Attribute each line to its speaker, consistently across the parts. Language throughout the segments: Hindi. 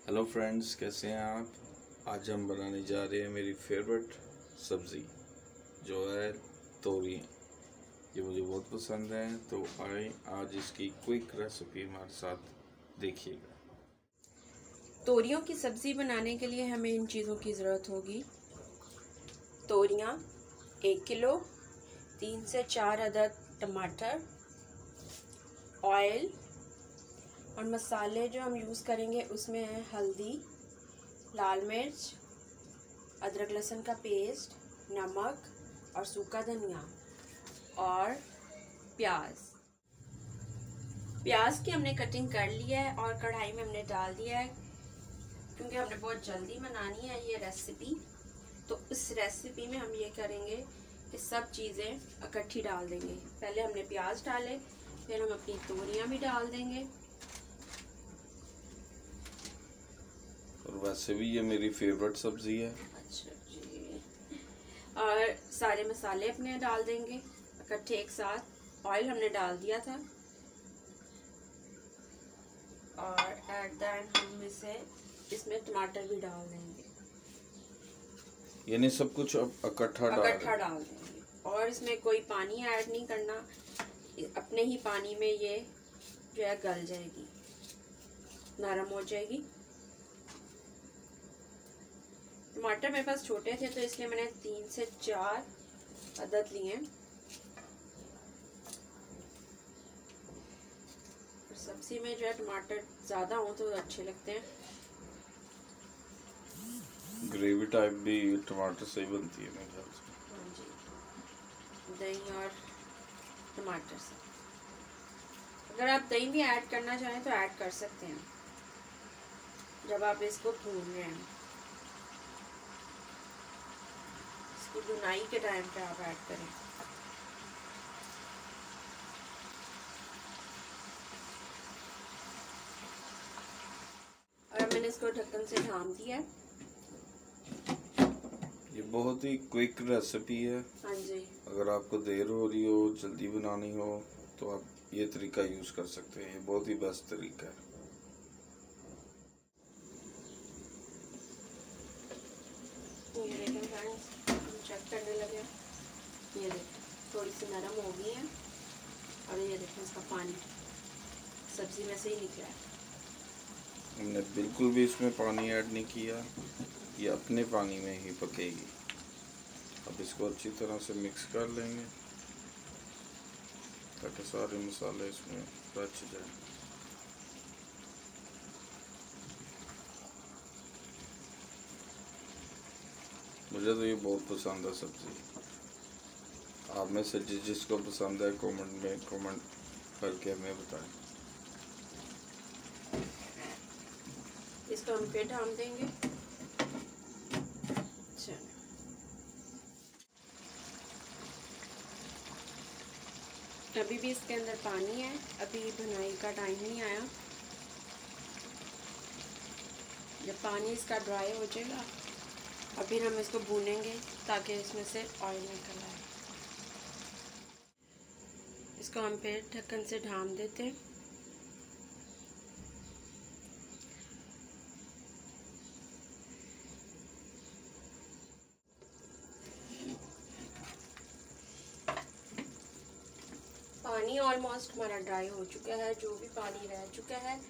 Speaker 1: हेलो फ्रेंड्स कैसे हैं आप? आज हम बनाने जा रहे हैं मेरी फेवरेट सब्ज़ी, जो है तोरियाँ ये मुझे बहुत पसंद है तो आए आज इसकी क्विक रेसिपी हमारे साथ देखिएगा।
Speaker 2: तोरियों की सब्ज़ी बनाने के लिए हमें इन चीज़ों की ज़रूरत होगी। तोरियाँ, एक किलो, तीन से चार अदद टमाटर ऑयल और मसाले जो हम यूज़ करेंगे उसमें है हल्दी, लाल मिर्च, अदरक लहसुन का पेस्ट नमक और सूखा धनिया और प्याज। प्याज की हमने कटिंग कर ली है और कढ़ाई में हमने डाल दिया है क्योंकि हमने बहुत जल्दी बनानी है ये रेसिपी तो इस रेसिपी में हम ये करेंगे कि सब चीज़ें इकट्ठी डाल देंगे। पहले हमने प्याज डाले, फिर हम अपनी तोरियाँ भी डाल देंगे।
Speaker 1: और वैसे भी ये मेरी फेवरेट सब्ज़ी है।
Speaker 2: अच्छा जी। और सारे मसाले अपने डाल देंगे इकट्ठे एक साथ। ऑयल हमने डाल दिया था। और एट द एंड हम इसे इसमें टमाटर भी डाल देंगे।
Speaker 1: यानी सब कुछ अब इकट्ठा डाल
Speaker 2: इकट्ठा डाल देंगे। और इसमें कोई पानी ऐड नहीं करना। अपने ही पानी में ये जो है गल जाएगी। नरम हो जाएगी। टमाटर मेरे पास छोटे थे तो इसलिए मैंने तीन से चार अदद लिए। सब्ज़ी में जो है टमाटर ज़्यादा हो तो अच्छे लगते हैं।
Speaker 1: ग्रेवी टाइप भी टमाटर से ही बनती है मेरे ख्याल से।
Speaker 2: हाँ दही और टमाटर से। अगर आप दही भी ऐड करना चाहें तो ऐड कर सकते हैं जब आप इसको भून रहे हैं। इसकी बुनाई के टाइम पे आप ऐड करें। और मैंने इसको ढक्कन से ढाम दिया है।
Speaker 1: ये बहुत ही क्विक रेसिपी है।
Speaker 2: हाँ जी।
Speaker 1: अगर आपको देर हो रही हो जल्दी बनानी हो तो आप ये तरीका यूज़ कर सकते हैं। ये बहुत ही बेस्ट तरीका है
Speaker 2: ये देखें फ्रेंड्स हम चेक करने लगे ये देखें, थोड़ी सी नरम हो गई है और ये देखें इसका पानी। सब्ज़ी में से ही निकला है।
Speaker 1: हमने बिल्कुल भी इसमें पानी ऐड नहीं किया। ये अपने पानी में ही पकेगी। अब इसको अच्छी तरह से मिक्स कर लेंगे, ताकि सारे मसाले इसमें रच जाए। मुझे तो ये बहुत पसंद है सब्ज़ी। आप में से जिस जिसको पसंद है कमेंट में कमेंट करके हमें बताएँ।
Speaker 2: इसको हम फिर ढाम देंगे। अभी भी इसके अंदर पानी है। अभी भुनाई का टाइम नहीं आया। जब पानी इसका ड्राई हो जाएगा फिर हम इसको भूनेंगे ताकि इसमें से ऑयल निकल आए। इसको हम फिर ढक्कन से ढाम देते हैं। पानी ऑलमोस्ट हमारा ड्राई हो चुका है, जो भी पानी रह चुका है,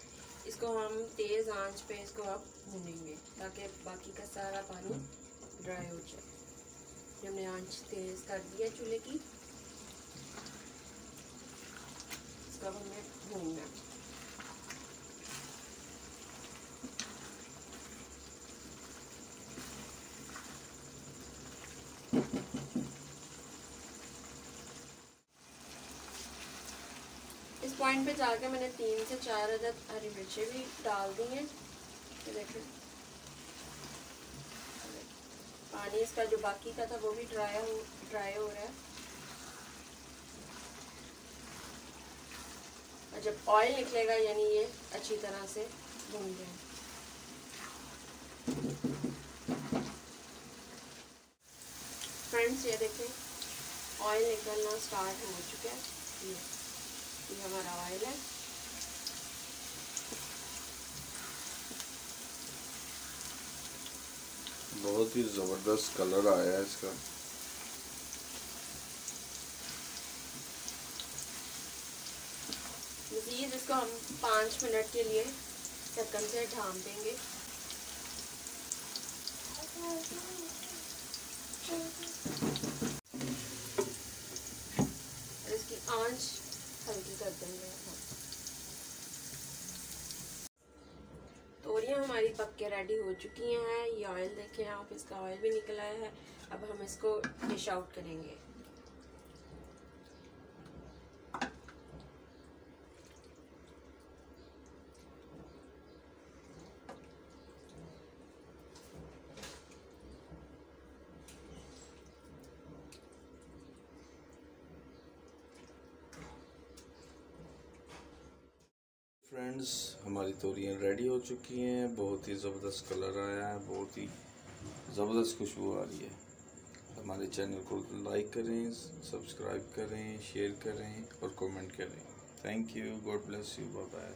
Speaker 2: इसको हम तेज़ आँच पे इसको अब भूनेंगे ताकि बाकी का सारा पानी ड्राई हो जाए। हमने आँच तेज़ कर दिया चूल्हे की। इसको भूनना। इस पॉइंट पे जाकर मैंने तीन से चार अदद हरी मिर्चें भी डाल दी हैं। देखें। पानी इसका जो बाकी का था वो भी ड्राई हो ड्राई हो रहा है। और जब ऑयल निकलेगा, यानी ये अच्छी तरह से भून जाए फ्रेंड्स ये देखें ऑयल निकलना स्टार्ट हो चुका है। ये ये हमारा ऑयल है।
Speaker 1: बहुत ही ज़बरदस्त कलर आया है इसका।
Speaker 2: इसको हम पाँच मिनट के लिए ढक्कन से ढाम देंगे। इसकी आँच हल्की कर देंगे हम तोरियाँ हमारी पक के रेडी हो चुकी हैं। ये ऑयल देखें आप, इसका ऑयल भी निकला है। अब हम इसको डिश आउट करेंगे।
Speaker 1: फ्रेंड्स हमारी तोरियाँ रेडी हो चुकी हैं। बहुत ही ज़बरदस्त कलर आया है, बहुत ही ज़बरदस्त खुशबू आ रही है। हमारे चैनल को लाइक करें सब्सक्राइब करें शेयर करें और कमेंट करें। Thank you God bless you bye